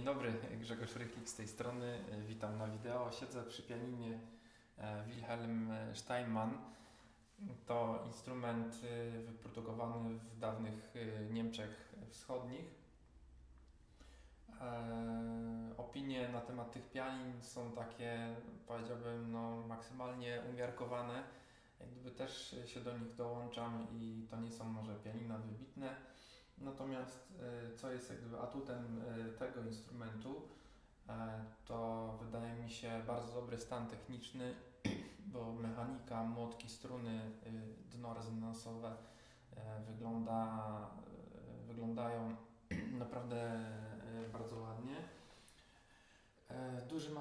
Dzień dobry, Grzegorz Rykik z tej strony. Witam na wideo. Siedzę przy pianinie e, Wilhelm Steinmann. To instrument e, wyprodukowany w dawnych e, Niemczech Wschodnich. Opinie na temat tych pianin są takie, powiedziałbym, no, maksymalnie umiarkowane. Jak gdyby też się do nich dołączam i to nie są może pianina wybitne Natomiast e, co jest jakby atutem e, tego instrumentu, e, to wydaje mi się bardzo dobry stan techniczny, bo mechanika, młotki, struny, dno rezonansowe wygląda, wyglądają naprawdę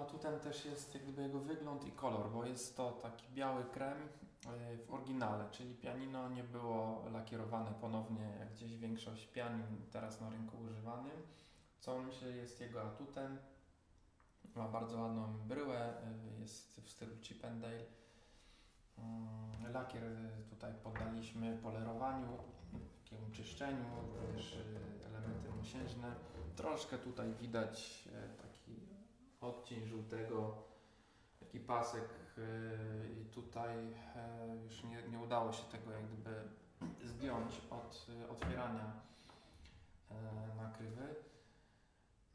atutem też jest jak gdyby jego wygląd i kolor, bo jest to taki biały krem w oryginale, czyli pianino nie było lakierowane ponownie jak gdzieś większość pianin teraz na rynku używanym, co myślę jest jego atutem. Ma bardzo ładną bryłę, jest w stylu Chip and Dale. Mm, lakier tutaj poddaliśmy polerowaniu, takiemu czyszczeniu, też elementy mosiężne. Troszkę tutaj widać e, odcień żółtego, taki pasek y, i tutaj e, już nie, nie udało się tego jak gdyby zdjąć od y, otwierania e, nakrywy.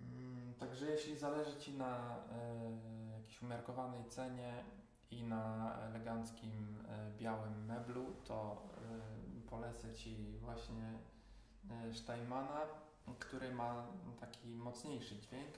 Mm, także jeśli zależy Ci na e, jakiejś umiarkowanej cenie i na eleganckim białym meblu, to polecę Ci właśnie Steinmana, który ma taki mocniejszy dźwięk.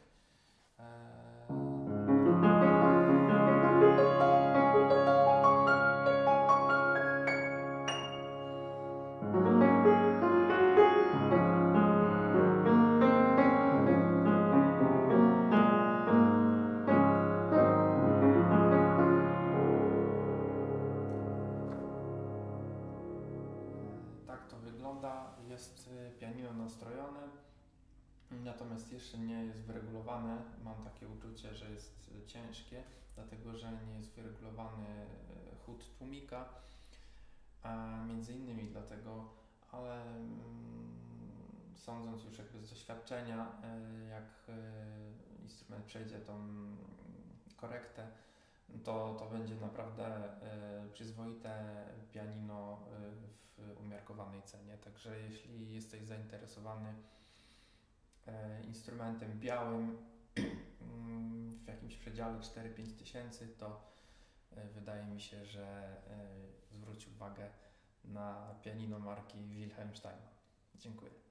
Wygląda. Jest pianino nastrojone. Natomiast jeszcze nie jest wyregulowane. Mam takie uczucie, że jest ciężkie, dlatego że nie jest wyregulowany e, chód tłumika. A między innymi dlatego, ale mm, sądząc już jakby z doświadczenia, jak instrument przejdzie tą korektę, to, to będzie naprawdę przyzwoite pianino umiarkowanej cenie. Także jeśli jesteś zainteresowany E, instrumentem białym mm, w jakimś przedziale 4-5 tysięcy, to e, wydaje mi się, że e, zwróć uwagę na pianino marki Wilhelm Stein. Dziękuję.